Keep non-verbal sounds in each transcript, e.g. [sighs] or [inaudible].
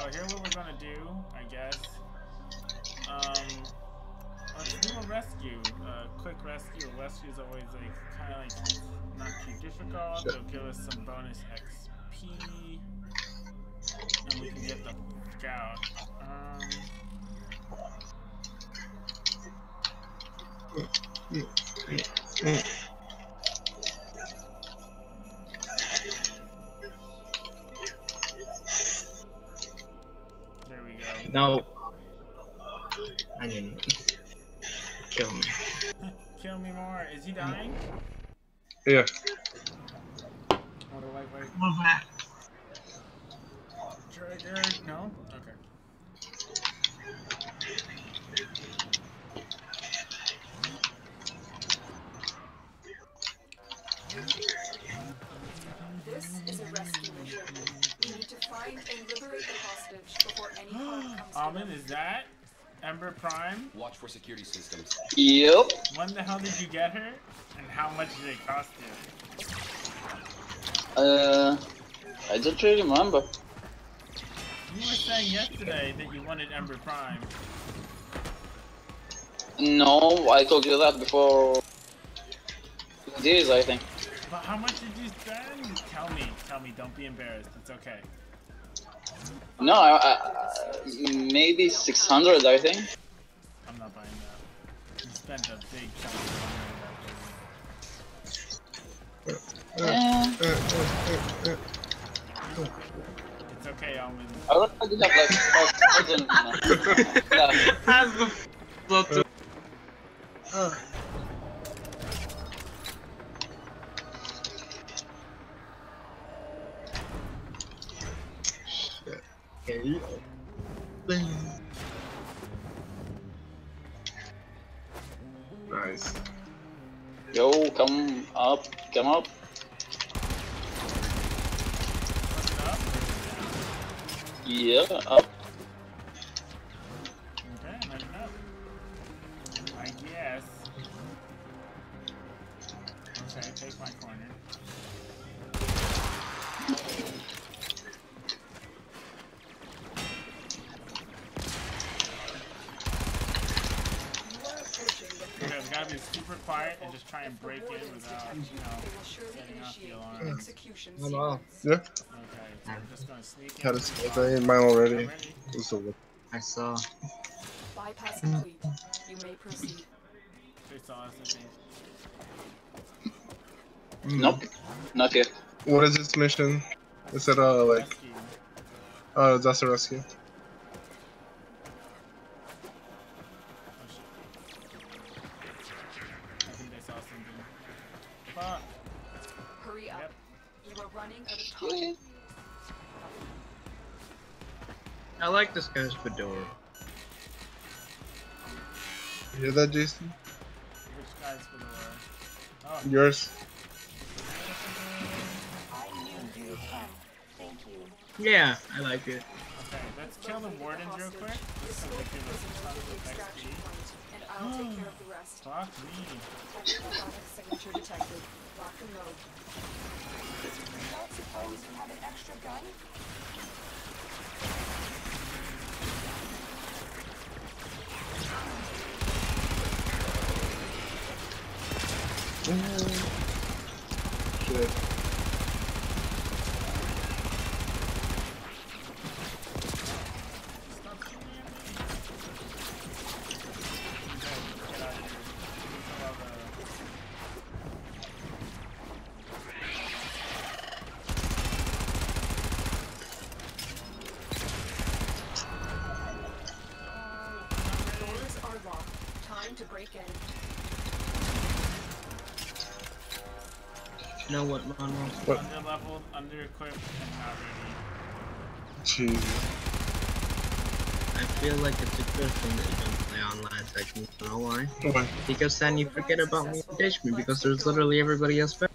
So here what we're gonna do, I guess. Um, let's do a rescue. A quick rescue. A rescue is always like kind of like not too difficult. It'll give us some bonus XP, and we can get the scout. Um, No. I didn't. Kill me. Kill me more. Is he dying? Yeah. What do I wait? Move back. Trigger? No? Okay. This is a rescue mission. We need to find and [gasps] Almond, them. is that Ember Prime? Watch for security systems. Yep. When the hell did you get her? And how much did it cost you? Uh, I don't really remember. You were saying yesterday that you wanted Ember Prime. No, I told you that before. This, I think. But how much did you spend? Tell me. Tell me. Don't be embarrassed. It's okay. No, I, I, I- maybe 600, I think. I'm not buying that. You spent a big chunk of money on that Yeah. Uh, uh, uh, uh. It's okay, Almond. I already have like 1,000. yeah. [laughs] Has the float to. Shit. Okay. Nice. Yo, come up, come up. Up? Yeah, up. Okay, let it. I guess. Okay, take my corner. Super quiet and just try and break in without, you know, They will surely setting off the alarm. the execution Oh, wow. Yeah. Okay, so we're just gonna sneak in. Had a sneak in mine already. Already? This is I saw. Bypass complete. You may proceed. They saw us, I think. Nope, not yet. What is this mission? Is it uh like Rescue. uh that's a rescue? Like this guy's fedora. You hear that, Jason? Which guy's for the Oh, Yours? Yeah, I like it. okay. Let's kill the wardens real quick. This So will they give us a ton us to the of XP. point, and I'll take care of the rest. Fuck me. Ultrasonic signature detected. Lock and load. Shit. Know what, Monroe? What? Under leveled, under equipped, and not ready. Jeez. I feel like it's a good thing that you don't play online techniques, you know why? What? Because then you forget about me and ditch me because there's literally everybody else better.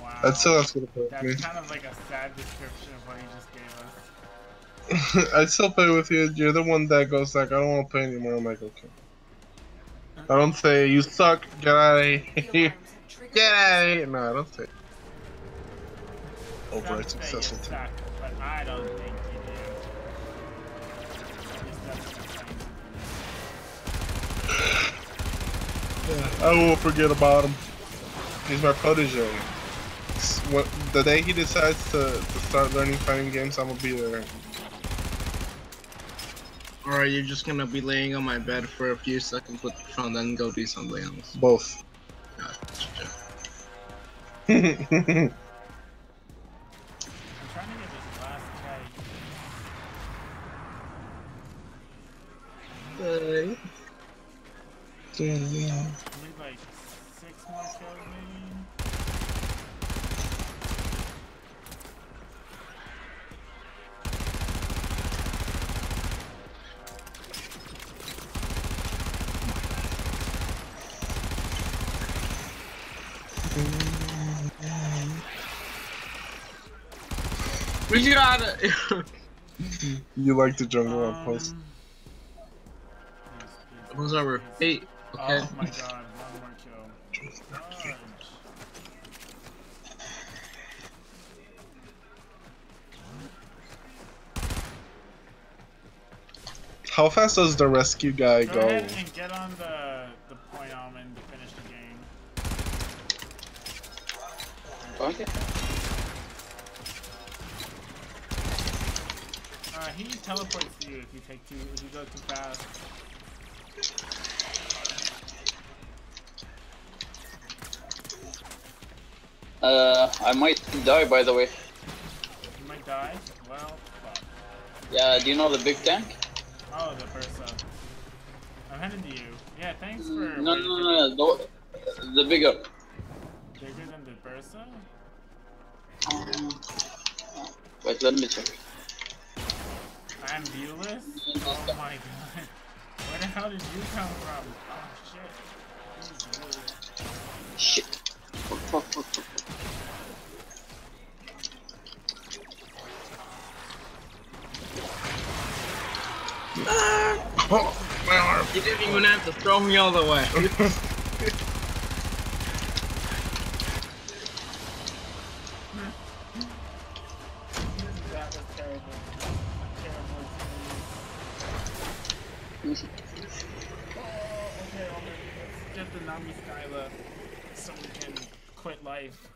Wow. I'd still have to That's me. kind of like a sad description of what you just gave us. [laughs] I'd still play with you. You're the one that goes like, I don't want to play anymore. I'm like, okay. I don't say you suck. Get out of here. Get out of here! No, I don't think. Over a successful team. Suck, but I don't think you do. [sighs] I will forget about him. He's my protege. The day he decides to, to start learning fighting games, I'm gonna be there. Or are you just gonna be laying on my bed for a few seconds with the phone, then go do something else? Both. I'm trying to get this last keg. Hey. I need like six more kills maybe. We gotta. [laughs] You like the jungle outpost. Um, yes, yes, Who's over? yes. Eight. Okay. Oh my god, one more kill. Fudge. How fast does the rescue guy Go go? ahead and get on the the point almond to finish the game. Okay. He teleports to you if you take too if you go too fast. Uh, I might die by the way. You might die. Well, fuck. Yeah, do you know the big tank? Oh, the Bursa. I'm heading to you. Yeah, thanks for. No, no, no, no, the, the bigger. Bigger than the Bursa? Wait, let me check. I'm viewless? Oh my god. Where the hell did you come from? Oh shit. This Shit. Fuck, fuck, fuck, fuck. Oh, my arm. You didn't even have to throw me all the way. [laughs] Oh, okay, let's get the Nami Skyla so we can quit life.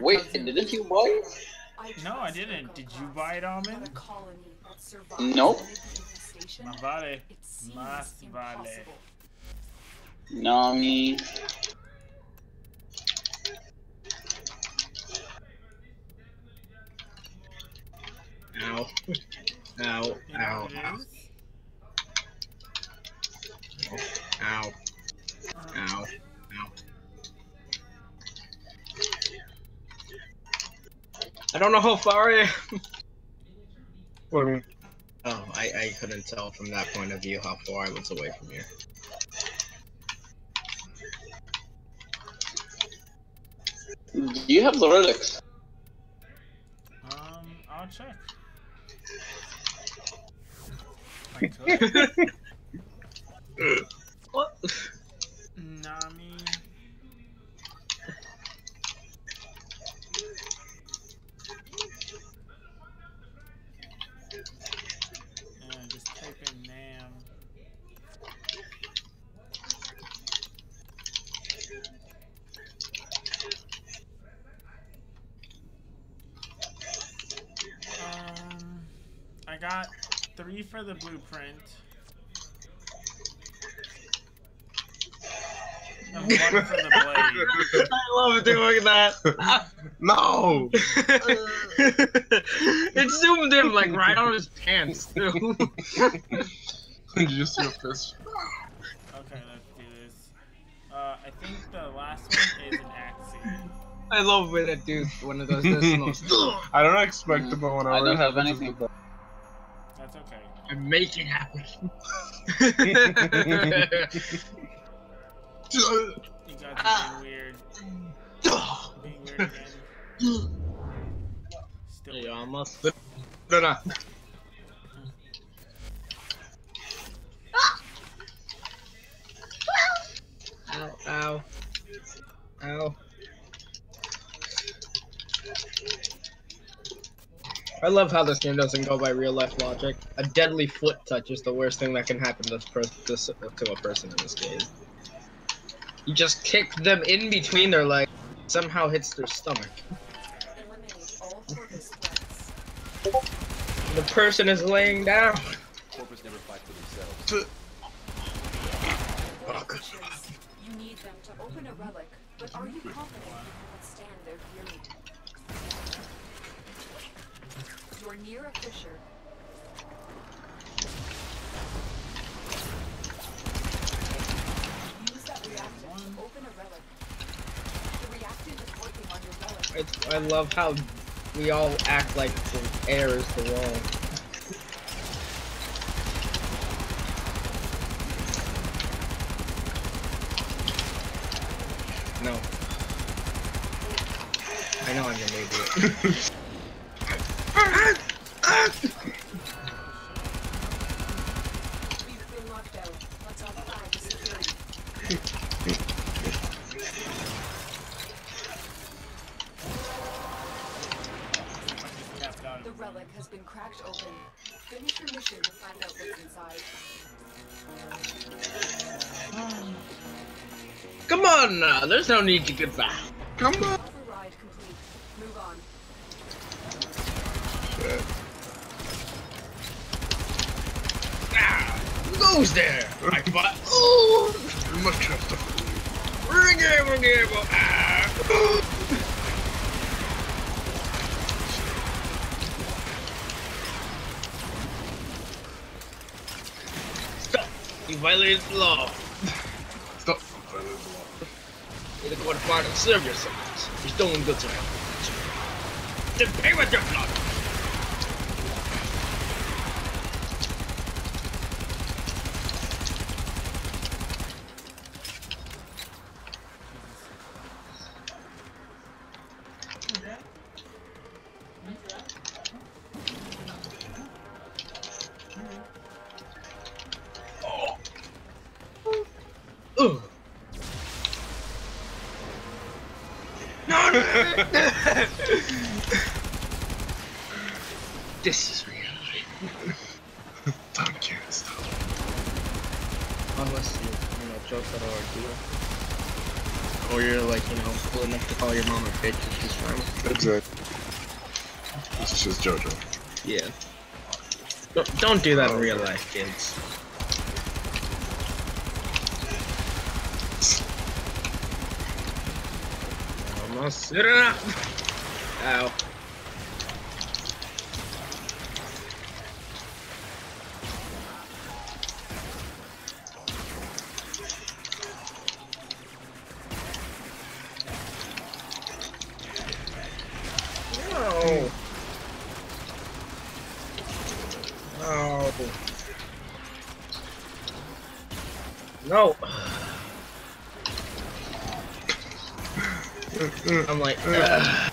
Wait, didn't you buy it? No, I didn't. Did you buy it, Almond? A colony that survived Nope. Más vale. Más vale. Nami. Ow. Ow. Ow. Ow. Ow. Ow. Ow. I don't know how far I am. What do you mean? Oh, I, I couldn't tell from that point of view how far I was away from here. Do you have the relics? Got [laughs] [laughs] three for the blueprint. And one for the [laughs] blade. I love doing that. [laughs] No! [laughs] it zoomed in like right on his pants too. Did you see a fist? Okay, let's do this. Uh, I think the last one is an Axi. I love when it dude when it does this. and goes, I don't expect it, but when I I don't have anything. That's okay. I'm making happen. [laughs] You guys are being weird. Being weird again. Still yeah, weird. almost. No, no. Ow, ow. I love how this game doesn't go by real life logic. A deadly foot touch is the worst thing that can happen to, this this, to a person in this game. You just kick them in between their legs, somehow hits their stomach. Eliminate all Corpus threats. The person is laying down. Never fight for themselves. Oh, You need them to open a relic, but are you confident you can withstand their fury? You're near a fissure. Use that to open a relic. The is working on your relic. I, I love how we all act like the air is the wall. No. I know I'm gonna do it. [laughs] relic has been cracked open. Finish your mission to find out what's inside. Come on now, there's no need to get back. Come on. Override complete. Move on. Ah, who goes there? I fought. Oh, Much faster. Ringable, ringable. Ah. Stop! You violated the law. Stop. You're going to find and serve yourselves. You're stolen goods around. Then pay with your blood. This is reality. Time can't stop. Unless you, you know, joke at ordeal. Or you're like, you know, cool enough to call your mom a bitch and she's fine with Exactly. This is just JoJo. Yeah. Don't, don't do that in real life, kids. Sit it up. Ow. No. No. Mm, I'm like, uh.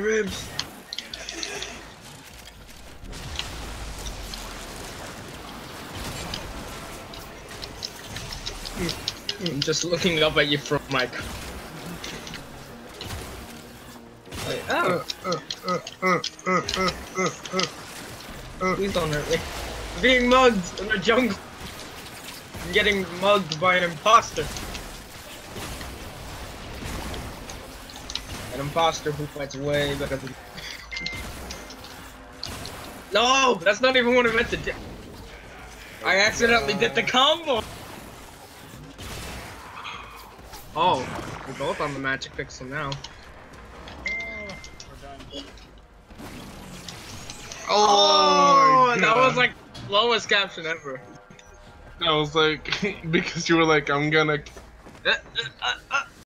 ribs. I'm just looking up at you from my. Like, oh, oh, oh, oh. Please don't hurt me. I'm being mugged in the jungle. I'm getting mugged by an imposter. An imposter who fights way better than. No, that's not even what I meant to do. I accidentally did the combo. Oh, we're both on the magic pixel now. Oh. Oh, Oh, that was like lowest caption ever. I was like, [laughs] because you were like, I'm gonna. Uh, uh, uh,